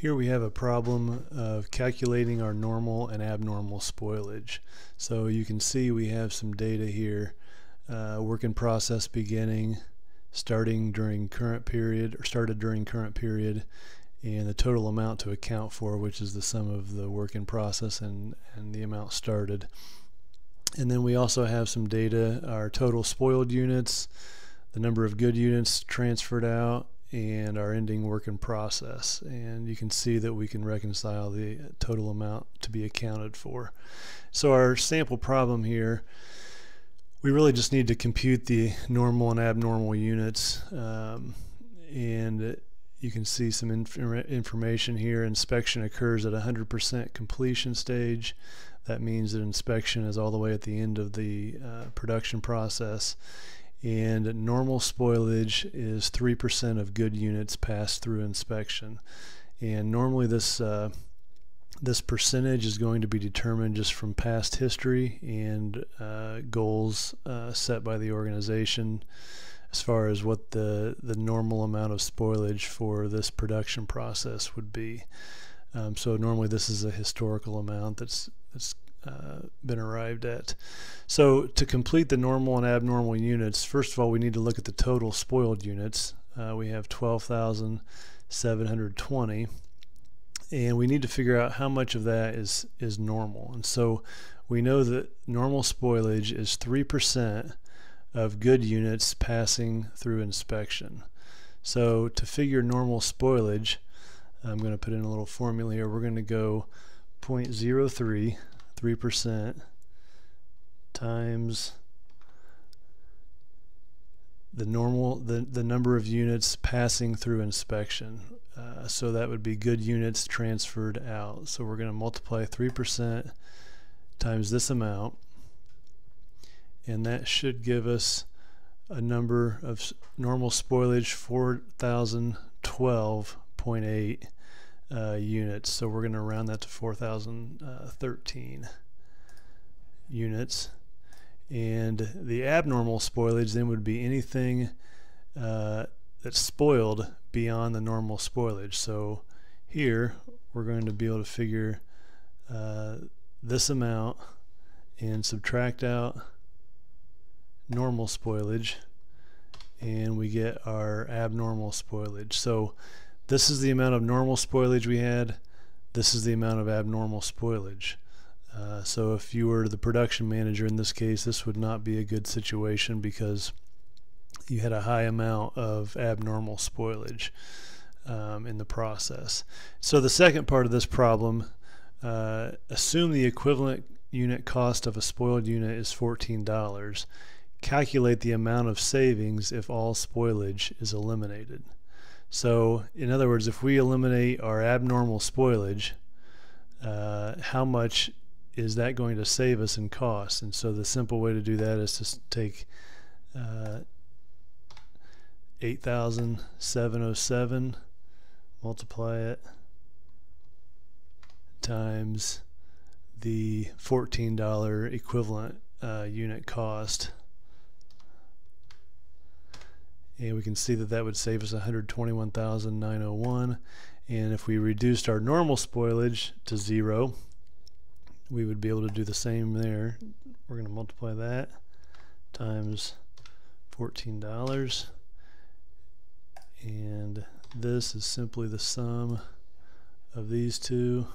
Here we have a problem of calculating our normal and abnormal spoilage. So you can see we have some data here, uh, work in process beginning, starting during current period, or started during current period, and the total amount to account for, which is the sum of the work in process and, and the amount started. And then we also have some data, our total spoiled units, the number of good units transferred out, and our ending work in process and you can see that we can reconcile the total amount to be accounted for. So our sample problem here we really just need to compute the normal and abnormal units um, and you can see some inf information here. Inspection occurs at 100% completion stage. That means that inspection is all the way at the end of the uh, production process and normal spoilage is 3% of good units passed through inspection. And normally this uh, this percentage is going to be determined just from past history and uh, goals uh, set by the organization as far as what the, the normal amount of spoilage for this production process would be. Um, so normally this is a historical amount that's, that's uh, been arrived at. So to complete the normal and abnormal units, first of all, we need to look at the total spoiled units. Uh, we have 12,720 and we need to figure out how much of that is is normal. And so we know that normal spoilage is 3% of good units passing through inspection. So to figure normal spoilage, I'm going to put in a little formula here. We're going to go 0.03 3% times the normal the, the number of units passing through inspection. Uh, so that would be good units transferred out. So we're going to multiply 3% times this amount. And that should give us a number of normal spoilage 4012.8 uh, units. So we're going to round that to 4,013 units. And the abnormal spoilage then would be anything uh, that's spoiled beyond the normal spoilage. So here we're going to be able to figure uh, this amount and subtract out normal spoilage and we get our abnormal spoilage. So this is the amount of normal spoilage we had. This is the amount of abnormal spoilage. Uh, so if you were the production manager in this case, this would not be a good situation because you had a high amount of abnormal spoilage um, in the process. So the second part of this problem, uh, assume the equivalent unit cost of a spoiled unit is $14. Calculate the amount of savings if all spoilage is eliminated. So in other words, if we eliminate our abnormal spoilage, uh, how much is that going to save us in cost? And so the simple way to do that is to take uh, 8,707, multiply it times the $14 equivalent uh, unit cost and we can see that that would save us 121,901 and if we reduced our normal spoilage to zero we would be able to do the same there. We're going to multiply that times $14 and this is simply the sum of these two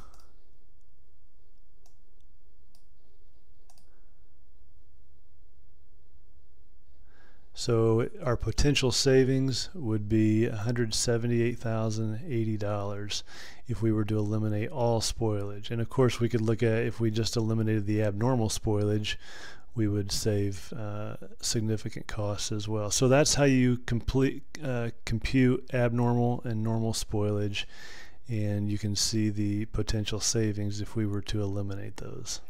So our potential savings would be $178,080 if we were to eliminate all spoilage. And of course we could look at if we just eliminated the abnormal spoilage, we would save uh, significant costs as well. So that's how you complete uh, compute abnormal and normal spoilage and you can see the potential savings if we were to eliminate those.